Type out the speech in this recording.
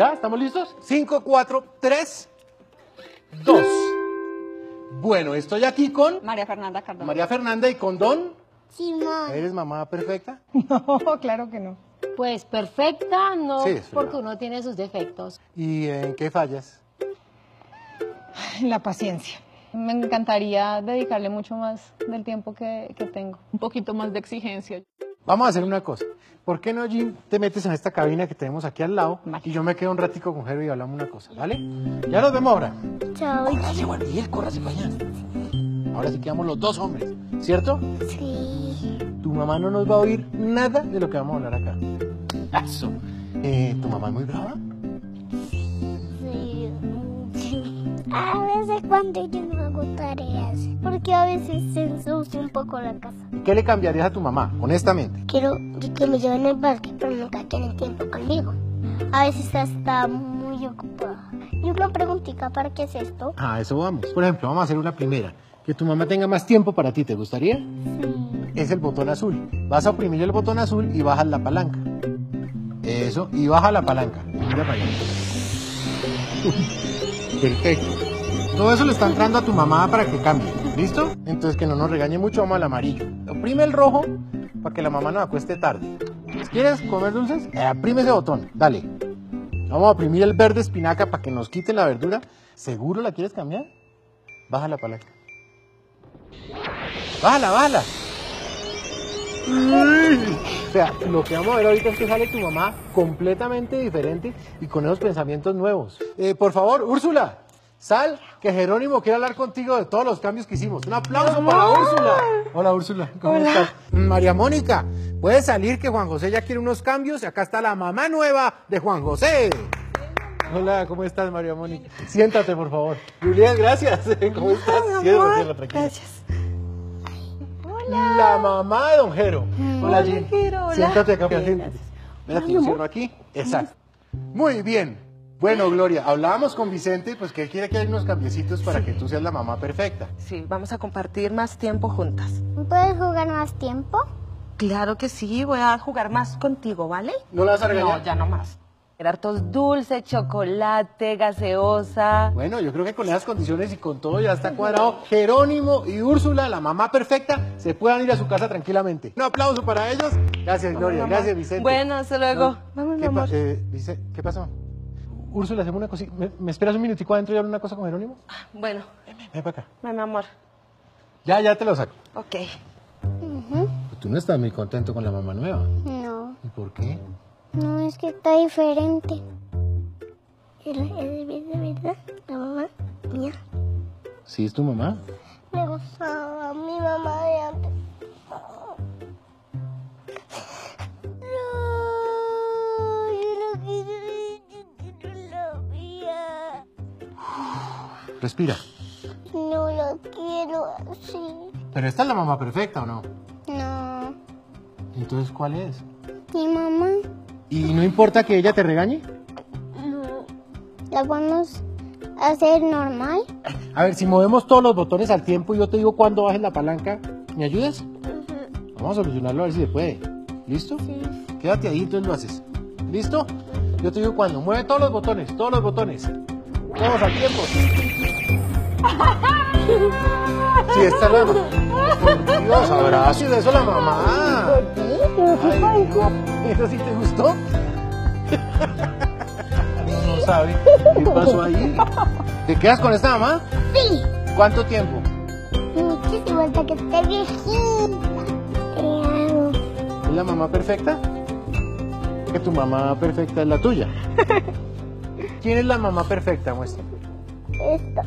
¿Ya? ¿Estamos listos? 5, 4, 3, 2. Bueno, estoy aquí con María Fernanda Cardona. María Fernanda y con Don. Simón. ¿Eres mamá perfecta? No, claro que no. Pues perfecta, no, Sí, porque uno tiene sus defectos. ¿Y en qué fallas? La paciencia. Me encantaría dedicarle mucho más del tiempo que, que tengo. Un poquito más de exigencia. Vamos a hacer una cosa. ¿Por qué no, Jim, te metes en esta cabina que tenemos aquí al lado Vale. y yo me quedo un ratico con Jero y hablamos una cosa, ¿vale? Ya nos vemos ahora. Chao. Córrase, Juan Miguel, córrase para allá. Ahora sí quedamos los dos hombres, ¿cierto? Sí. Tu mamá no nos va a oír nada de lo que vamos a hablar acá. Eso. Eh, ¿Tu mamá es muy brava? Sí. A veces cuando yo no hago tareas, porque a veces se ensucia un poco la casa. ¿Qué le cambiarías a tu mamá, honestamente? Quiero que me lleven al parque, pero nunca tienen tiempo conmigo. A veces está muy ocupada. Y una preguntita, ¿para qué es esto? Ah, eso vamos. Por ejemplo, vamos a hacer una primera. Que tu mamá tenga más tiempo para ti, ¿te gustaría? Sí. Es el botón azul. Vas a oprimir el botón azul y bajas la palanca. Eso, y baja la palanca. Mira para allá. Perfecto. Todo eso le está entrando a tu mamá para que cambie. ¿Listo? Entonces que no nos regañe mucho, vamos al amarillo. Oprime el rojo para que la mamá nos acueste tarde. ¿Quieres comer dulces? Eh, aprime ese botón. Dale. Vamos a oprimir el verde espinaca para que nos quite la verdura. ¿Seguro la quieres cambiar? Baja la palanca. Bájala, bájala. O sea, lo que vamos a ver ahorita es que sale tu mamá completamente diferente y con esos pensamientos nuevos. Eh, por favor, Úrsula, sal, que Jerónimo quiere hablar contigo de todos los cambios que hicimos. Un aplauso para Úrsula. Hola, Úrsula, ¿cómo estás? María Mónica, puedes salir que Juan José ya quiere unos cambios y acá está la mamá nueva de Juan José. Hola, ¿cómo estás, María Mónica? Siéntate, por favor. Julián, gracias. ¿Cómo estás? Ciérralo, ciérralo, tranquila. Gracias. La mamá de Don Jero. Hola, Jim. Jero, hola. Siéntate acá. Mira cierro aquí. Exacto. Muy bien. Bueno, Gloria, hablábamos con Vicente, pues que él quiere que haya unos cambiecitos para que tú seas la mamá perfecta. Sí, vamos a compartir más tiempo juntas. ¿Puedes jugar más tiempo? Claro que sí, voy a jugar más contigo, ¿vale? ¿No la vas a regañar? No, ya no más. Hartos dulce, chocolate, gaseosa. Bueno, yo creo que con esas condiciones y con todo ya está cuadrado. Jerónimo y Úrsula, la mamá perfecta, se puedan ir a su casa tranquilamente. Un aplauso para ellos. Gracias, Gloria. Gracias, Vicente. Bueno, hasta luego. No. Vamos, mi ¿Qué, pa- amor. eh, ¿Qué pasó? Úrsula, hacemos una cosita. ¿Me, me esperas un minutico adentro y hablo una cosa con Jerónimo? Bueno, Ven para acá. mi amor. Ya, ya te lo saco. Ok. Tú no estás muy contento con la mamá nueva. No. ¿Y por qué? No, es que está diferente. Es es de verdad, la mamá mía. Sí, es tu mamá. Me gustaba mi mamá Respira. No la quiero así. Pero esta es la mamá perfecta, ¿o no? No. Entonces, ¿cuál es? Mi mamá. ¿Y no importa que ella te regañe? No. La vamos a hacer normal. A ver, si movemos todos los botones al tiempo y yo te digo cuándo bajes la palanca, ¿me ayudas? Vamos a solucionarlo a ver si se puede. ¿Listo? Sí. Quédate ahí, entonces lo haces. ¿Listo? Yo te digo cuándo. Mueve todos los botones, todos los botones. Todos al tiempo. Sí, está mamá. Dios, abrazo de eso la mamá. Ay. ¿Eso sí te gustó? No, no sabe. ¿Qué pasó ahí? ¿Te quedas con esta mamá? Sí. ¿Cuánto tiempo? Muchísimo hasta que esté viejita. Te amo. ¿Es la mamá perfecta? Que tu mamá perfecta es la tuya. ¿Quién es la mamá perfecta? Muestra. Esta.